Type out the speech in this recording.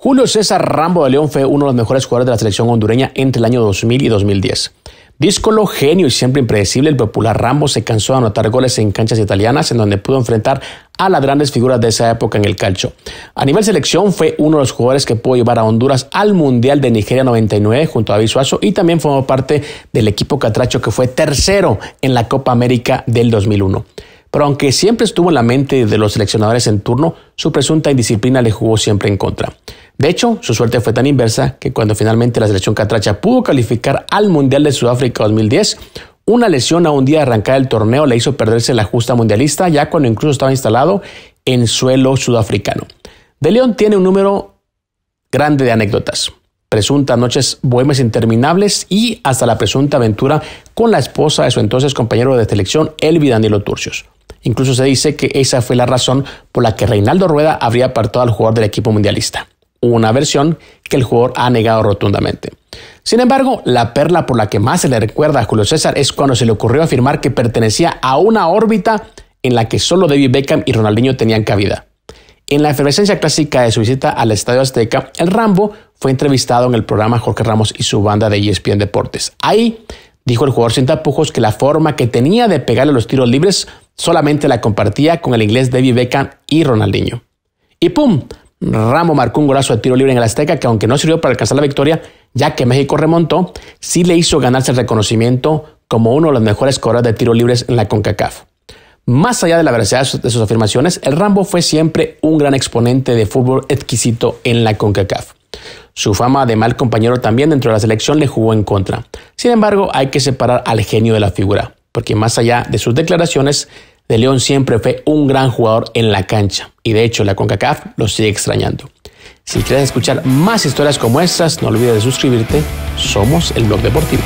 Julio César Rambo de León fue uno de los mejores jugadores de la selección hondureña entre el año 2000 y 2010. Díscolo, genio y siempre impredecible, el popular Rambo se cansó de anotar goles en canchas italianas en donde pudo enfrentar a las grandes figuras de esa época en el calcio. A nivel selección fue uno de los jugadores que pudo llevar a Honduras al Mundial de Nigeria 99 junto a David Suazo y también formó parte del equipo catracho que fue tercero en la Copa América del 2001. Pero aunque siempre estuvo en la mente de los seleccionadores en turno, su presunta indisciplina le jugó siempre en contra. De hecho, su suerte fue tan inversa que cuando finalmente la selección catracha pudo calificar al Mundial de Sudáfrica 2010, una lesión a un día de arrancar el torneo le hizo perderse la justa mundialista ya cuando incluso estaba instalado en suelo sudafricano. De León tiene un número grande de anécdotas. Presuntas noches bohemias interminables y hasta la presunta aventura con la esposa de su entonces compañero de selección, Elvi Danilo Turcios. Incluso se dice que esa fue la razón por la que Reinaldo Rueda habría apartado al jugador del equipo mundialista. Una versión que el jugador ha negado rotundamente. Sin embargo, la perla por la que más se le recuerda a Julio César es cuando se le ocurrió afirmar que pertenecía a una órbita en la que solo David Beckham y Ronaldinho tenían cabida. En la efervescencia clásica de su visita al Estadio Azteca, el Rambo fue entrevistado en el programa Jorge Ramos y su banda de ESPN Deportes. Ahí dijo el jugador sin tapujos que la forma que tenía de pegarle los tiros libres solamente la compartía con el inglés David Beckham y Ronaldinho. Y ¡pum! Ramo marcó un golazo de tiro libre en el Azteca que aunque no sirvió para alcanzar la victoria, ya que México remontó, sí le hizo ganarse el reconocimiento como uno de los mejores corredores de tiro libres en la CONCACAF. Más allá de la veracidad de sus afirmaciones, el Rambo fue siempre un gran exponente de fútbol exquisito en la CONCACAF. Su fama de mal compañero también dentro de la selección le jugó en contra. Sin embargo, hay que separar al genio de la figura, porque más allá de sus declaraciones, de León siempre fue un gran jugador en la cancha y de hecho la CONCACAF lo sigue extrañando. Si quieres escuchar más historias como estas, no olvides de suscribirte. Somos el Blog Deportivo.